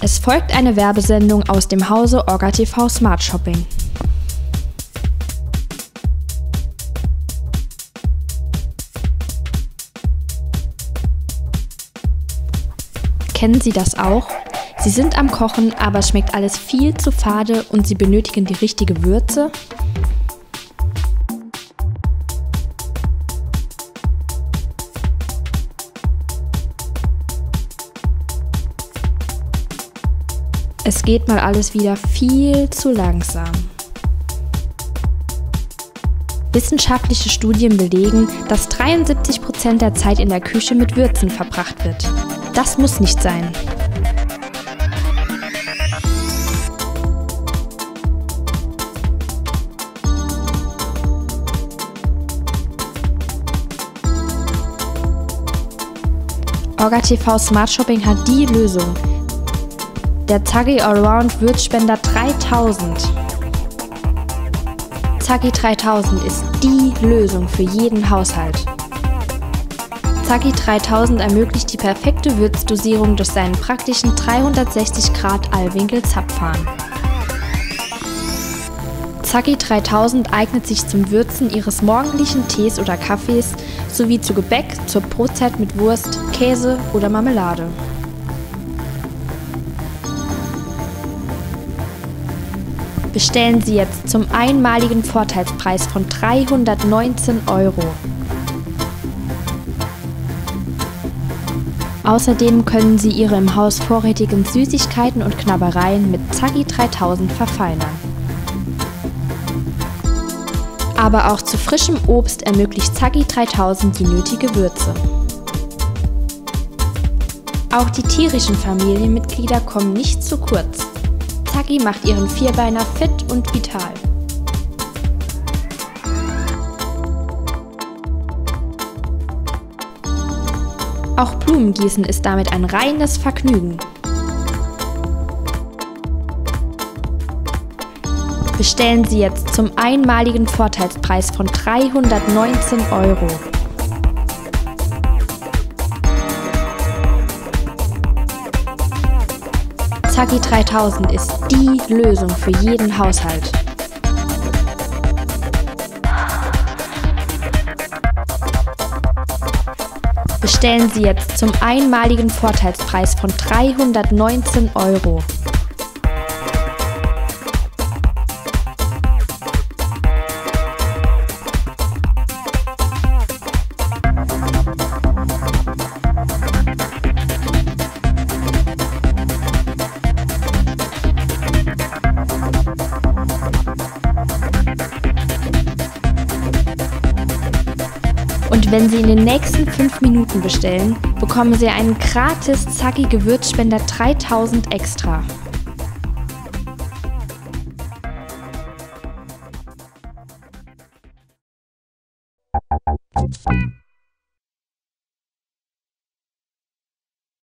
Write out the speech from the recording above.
Es folgt eine Werbesendung aus dem Hause Orga TV Smart Shopping. Kennen Sie das auch? Sie sind am Kochen, aber es schmeckt alles viel zu fade und Sie benötigen die richtige Würze? Es geht mal alles wieder viel zu langsam. Wissenschaftliche Studien belegen, dass 73 Prozent der Zeit in der Küche mit Würzen verbracht wird. Das muss nicht sein. Orga TV Smart Shopping hat die Lösung, der Zaggi Allround Würzspender 3000. Zaggi 3000 ist die Lösung für jeden Haushalt. Zaggi 3000 ermöglicht die perfekte Würzdosierung durch seinen praktischen 360 Grad Allwinkel Zapfhahn. Zaggi 3000 eignet sich zum Würzen Ihres morgendlichen Tees oder Kaffees sowie zu Gebäck, zur Brotzeit mit Wurst, Käse oder Marmelade. Bestellen Sie jetzt zum einmaligen Vorteilspreis von 319 Euro. Außerdem können Sie Ihre im Haus vorrätigen Süßigkeiten und Knabbereien mit Zaggi 3000 verfeinern. Aber auch zu frischem Obst ermöglicht Zaggi 3000 die nötige Würze. Auch die tierischen Familienmitglieder kommen nicht zu kurz. Zacki macht ihren Vierbeiner fit und vital. Auch Blumengießen ist damit ein reines Vergnügen. Bestellen Sie jetzt zum einmaligen Vorteilspreis von 319 Euro. Zacki 3000 ist die Lösung für jeden Haushalt. Bestellen Sie jetzt zum einmaligen Vorteilspreis von 319 Euro. Und wenn Sie in den nächsten 5 Minuten bestellen, bekommen Sie einen gratis Zacki Gewürzspender 3000 extra.